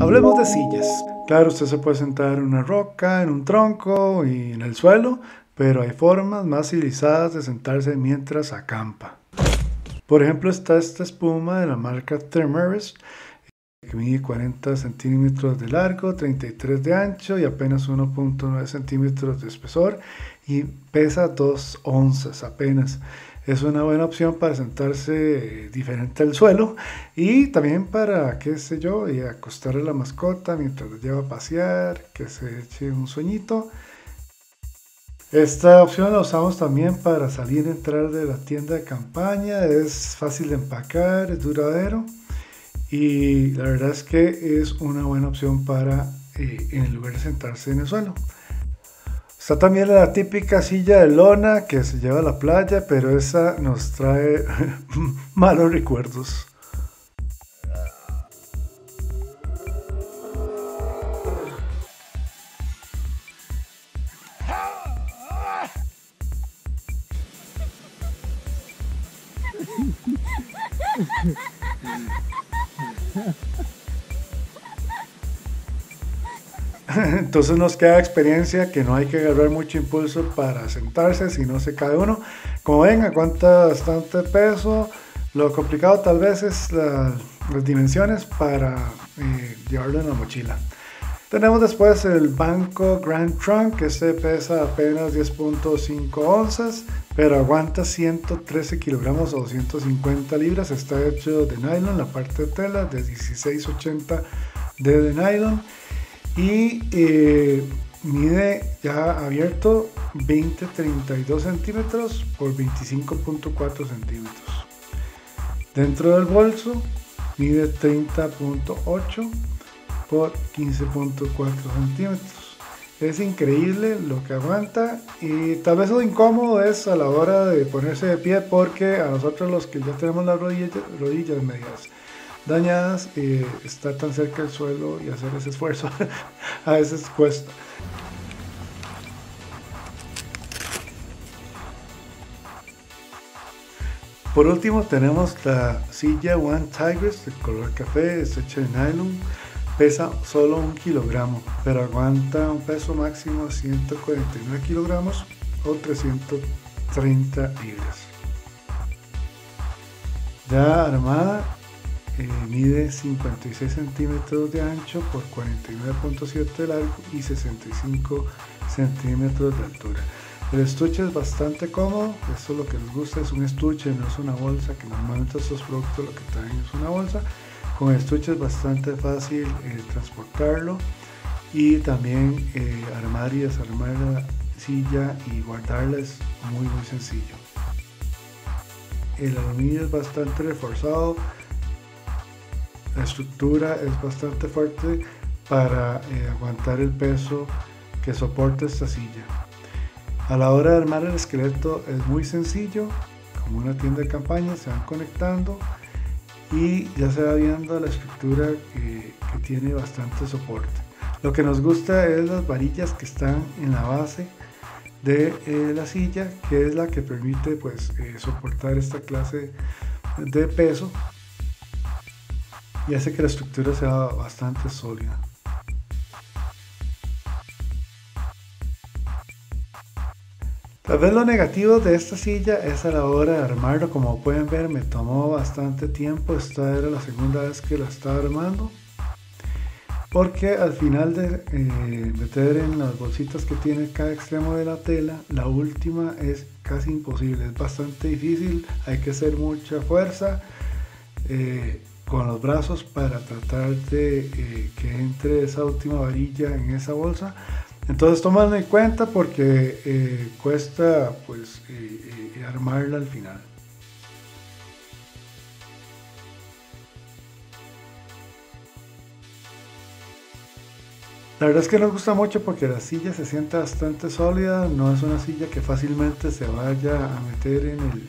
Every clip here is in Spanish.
Hablemos de sillas. Claro, usted se puede sentar en una roca, en un tronco y en el suelo, pero hay formas más civilizadas de sentarse mientras acampa. Por ejemplo, está esta espuma de la marca Thermarest, que mide 40 centímetros de largo, 33 de ancho y apenas 1.9 centímetros de espesor y pesa 2 onzas apenas. Es una buena opción para sentarse eh, diferente al suelo y también para, qué sé yo, y acostar a la mascota mientras la lleva a pasear, que se eche un sueñito. Esta opción la usamos también para salir y entrar de la tienda de campaña. Es fácil de empacar, es duradero y la verdad es que es una buena opción para eh, en lugar de sentarse en el suelo. Está también la típica silla de lona que se lleva a la playa, pero esa nos trae malos recuerdos. Entonces nos queda experiencia que no hay que agarrar mucho impulso para sentarse si no se cae uno. Como ven, aguanta bastante peso. Lo complicado tal vez es las dimensiones para eh, llevarlo en la mochila. Tenemos después el banco Grand Trunk, que este pesa apenas 10.5 onzas, pero aguanta 113 kilogramos o 250 libras. Está hecho de nylon, la parte de tela de 1680 de, de nylon y eh, mide ya abierto 20-32 centímetros por 25.4 centímetros. Dentro del bolso mide 30.8 por 15.4 centímetros. Es increíble lo que aguanta y tal vez lo incómodo es a la hora de ponerse de pie porque a nosotros los que ya tenemos las rodillas, rodillas medias dañadas, y estar tan cerca del suelo y hacer ese esfuerzo a veces cuesta. Por último tenemos la silla One Tigress de color café, es hecha de nylon, pesa solo un kilogramo, pero aguanta un peso máximo de 149 kilogramos o 330 libras. Ya armada eh, mide 56 centímetros de ancho por 49.7 de largo y 65 centímetros de altura. El estuche es bastante cómodo, eso es lo que nos gusta, es un estuche, no es una bolsa, que normalmente estos productos lo que traen es una bolsa. Con el estuche es bastante fácil eh, transportarlo y también eh, armar y desarmar la silla y guardarla es muy muy sencillo. El aluminio es bastante reforzado, la estructura es bastante fuerte para eh, aguantar el peso que soporta esta silla. A la hora de armar el esqueleto es muy sencillo, como una tienda de campaña, se van conectando y ya se va viendo la estructura que, tiene bastante soporte. Lo que nos gusta es las varillas que están en la base de eh, la silla, que es la que permite pues, eh, soportar esta clase de peso y hace que la estructura sea bastante sólida. Tal vez lo negativo de esta silla es a la hora de armarlo, como pueden ver me tomó bastante tiempo, esta era la segunda vez que la estaba armando. Porque al final de eh, meter en las bolsitas que tiene cada extremo de la tela, la última es casi imposible, es bastante difícil, hay que hacer mucha fuerza, eh, con los brazos para tratar de eh, que entre esa última varilla en esa bolsa. Entonces tomadlo en cuenta porque eh, cuesta pues eh, armarla al final. La verdad es que nos gusta mucho porque la silla se siente bastante sólida, no es una silla que fácilmente se vaya a meter en el,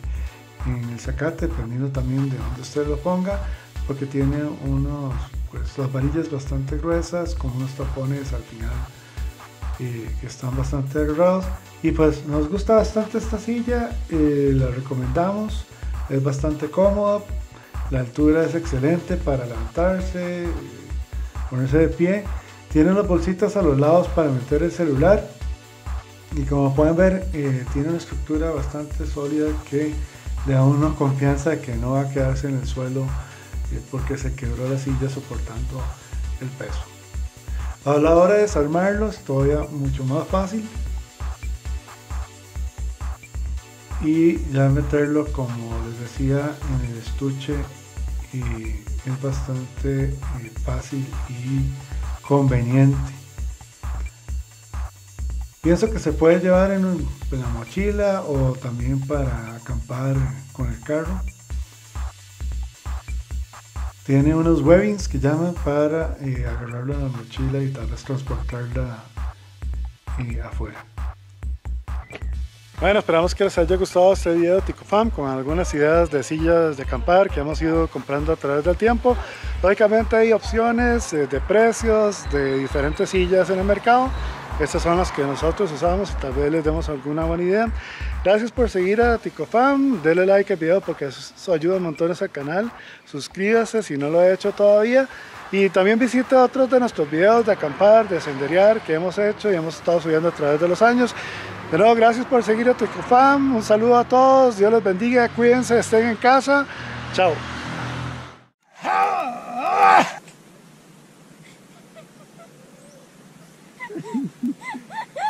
en el zacate, dependiendo también de donde usted lo ponga porque tiene unos, pues las varillas bastante gruesas con unos tapones al final eh, que están bastante agarrados y pues nos gusta bastante esta silla, eh, la recomendamos, es bastante cómoda, la altura es excelente para levantarse, ponerse de pie. Tiene las bolsitas a los lados para meter el celular. Y como pueden ver, eh, tiene una estructura bastante sólida que le da una confianza de que no va a quedarse en el suelo porque se quebró la silla soportando el peso. A la hora de desarmarlos, todavía mucho más fácil. Y ya meterlo, como les decía, en el estuche y es bastante eh, fácil y conveniente. Pienso que se puede llevar en, la mochila o también para acampar con el carro. Tiene unos webbings que llaman para eh, agarrarlo en la mochila y tal vez transportarla eh, afuera. Bueno, esperamos que les haya gustado este video de TicoFam con algunas ideas de sillas de acampar que hemos ido comprando a través del tiempo. Lógicamente hay opciones eh, de precios de diferentes sillas en el mercado. Estas son las que nosotros usamos, tal vez les demos alguna buena idea. Gracias por seguir a TicoFam, denle like al video porque eso ayuda un montón al canal. Suscríbase si no lo ha hecho todavía. Y también visite otros de nuestros videos de acampar, de senderear que hemos hecho y hemos estado subiendo a través de los años. De nuevo, gracias por seguir a TicoFam. Un saludo a todos. Dios los bendiga. Cuídense, estén en casa. Chao.